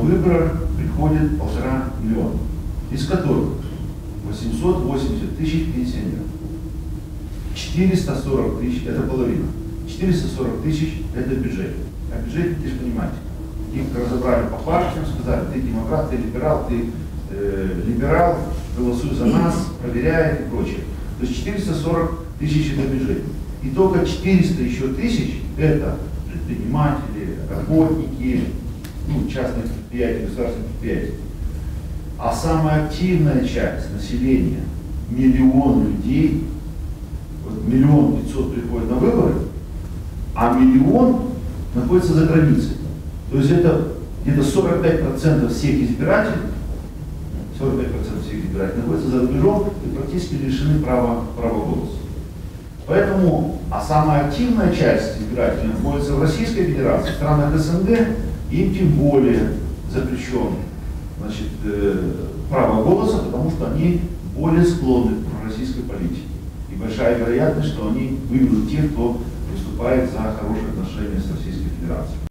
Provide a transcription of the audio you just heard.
выборы приходит полтора миллиона, из которых 880 тысяч пенсионеров. 440 тысяч, это половина. 440 тысяч это бюджет. А бюджет, ты же понимаете, их разобрали по партиям, сказали, ты демократ, ты либерал, ты э, либерал, голосуй за нас, проверяй и прочее. То есть 440 тысяч это бюджет. И только 400 еще тысяч это предприниматели, работники, ну, частных предприятий, государственных предприятий. А самая активная часть населения, миллион людей, вот миллион пятьсот приходит на выборы, а миллион находится за границей. То есть это где-то 45% всех избирателей, 45% всех избирателей находятся за рубежом и практически лишены права, права голоса. Поэтому, а самая активная часть избирателей находится в Российской Федерации, в странах СНГ, им тем более запрещен значит, э, право голоса, потому что они более склонны к российской политике. И большая вероятность, что они выберут тех, кто выступает за хорошие отношения с Российской Федерацией.